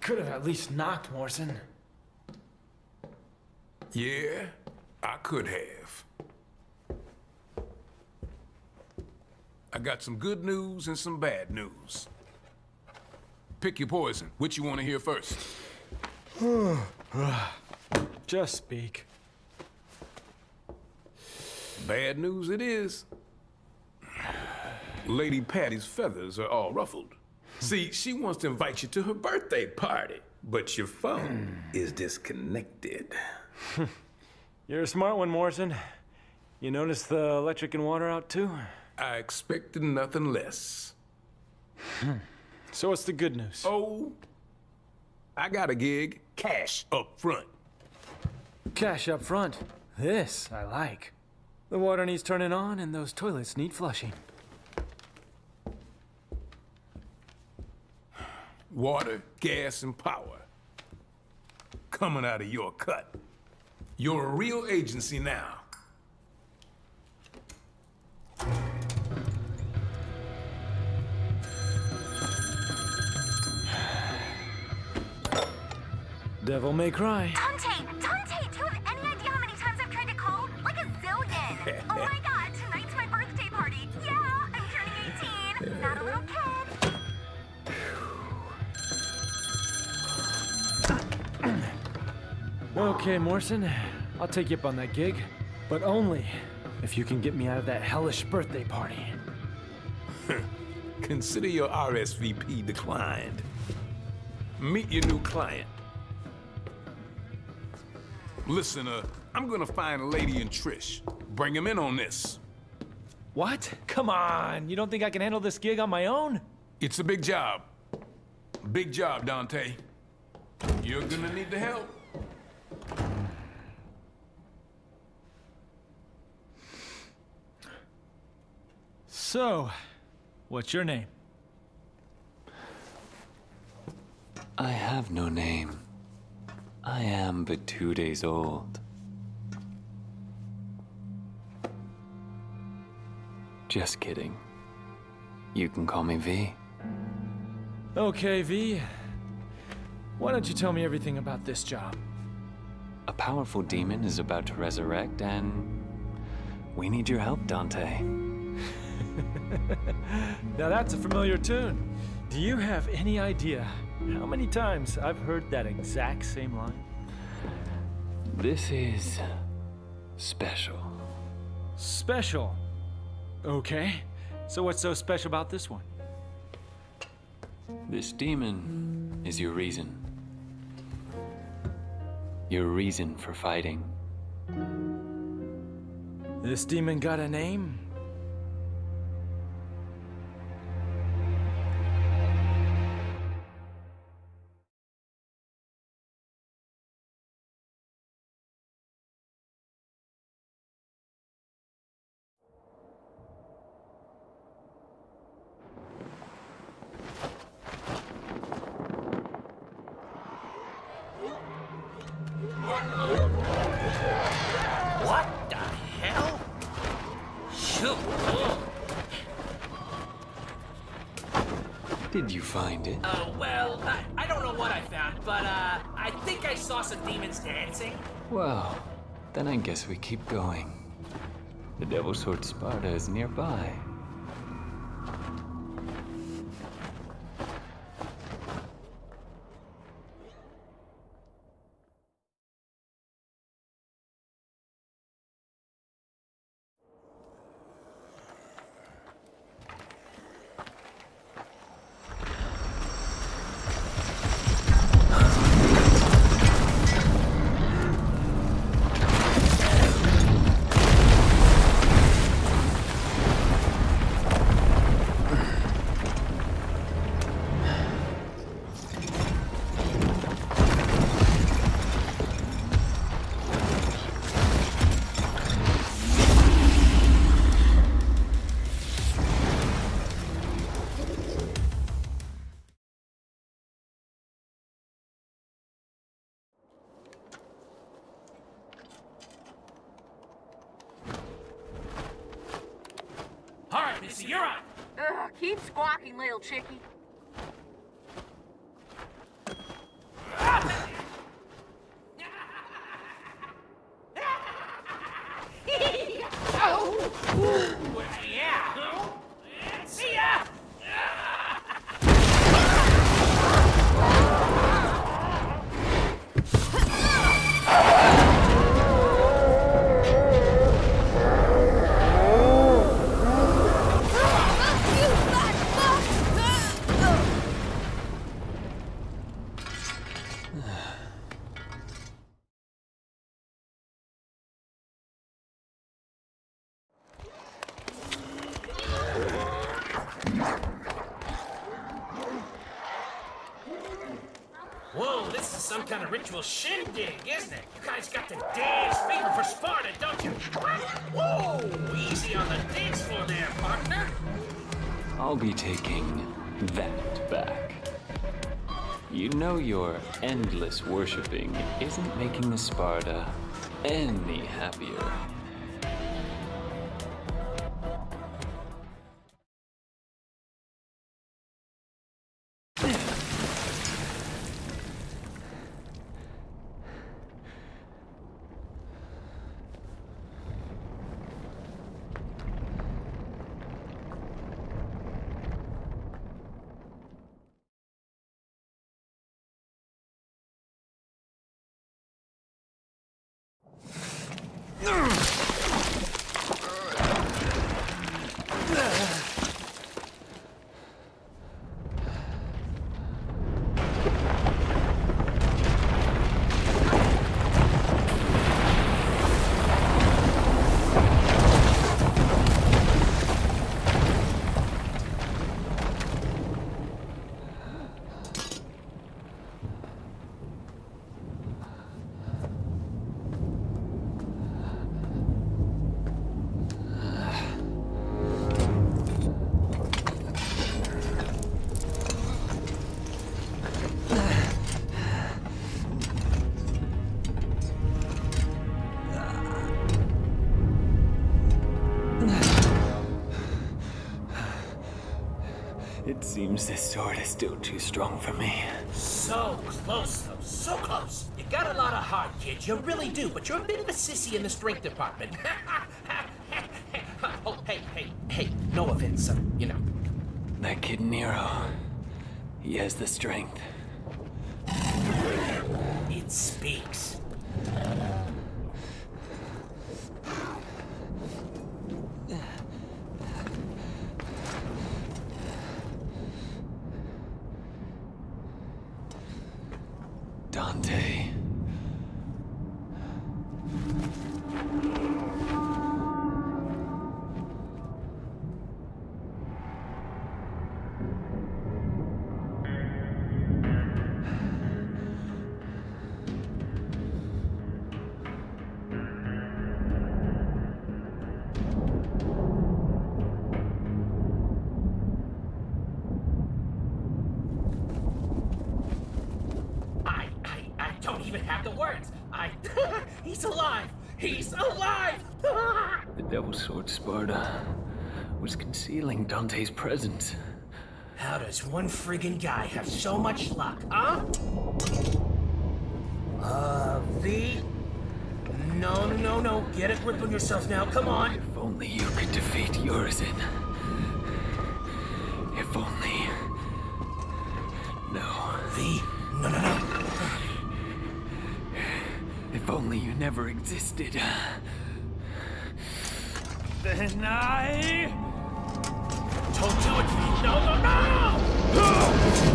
could have at least knocked, Morrison. Yeah, I could have. I got some good news and some bad news. Pick your poison. Which you want to hear first? Just speak. Bad news it is. Lady Patty's feathers are all ruffled. See, she wants to invite you to her birthday party, but your phone is disconnected. You're a smart one, Morrison. You notice the electric and water out too? I expected nothing less. So what's the good news? Oh, I got a gig, cash up front. Cash up front. This I like. The water needs turning on and those toilets need flushing. Water, gas, and power. Coming out of your cut. You're a real agency now. Devil may cry. Dante! Okay, Morrison. I'll take you up on that gig. But only if you can get me out of that hellish birthday party. Consider your RSVP declined. Meet your new client. Listen, uh, I'm gonna find a Lady and Trish. Bring him in on this. What? Come on. You don't think I can handle this gig on my own? It's a big job. Big job, Dante. You're gonna need the help. So, what's your name? I have no name. I am but two days old. Just kidding. You can call me V. Okay, V. Why don't you tell me everything about this job? A powerful demon is about to resurrect, and we need your help, Dante. Now that's a familiar tune. Do you have any idea how many times I've heard that exact same line? This is special. Special. Okay. So what's so special about this one? This demon is your reason. Your reason for fighting. This demon got a name? Did you find it? Oh, well, I, I don't know what I found, but uh, I think I saw some demons dancing. Well, then I guess we keep going. The Devil's Sword Sparta is nearby. Missy, you're on. Ugh, keep squawking, little chickie. oh. Whoa, this is some kind of ritual shindig, isn't it? You guys got the dance fever for Sparta, don't you? Whoa, easy on the dance floor there, partner. I'll be taking that back. You know your endless worshipping isn't making the Sparta any happier. Seems this sword is still too strong for me. So close, though. So close. You got a lot of heart, kid. You really do, but you're a bit of a sissy in the strength department. oh, hey, hey, hey. No offense, uh, you know. That kid Nero, he has the strength. Words. I, he's alive. He's alive. The Devil Sword Sparta was concealing Dante's presence. How does one friggin' guy have so much luck, huh? Uh, V? No, no, no. No. Get a grip on yourself now. Come on. If only you could defeat Urizen. If only. No. V? No, no, no. If only you never existed. Then I. Don't do it. No, no, no!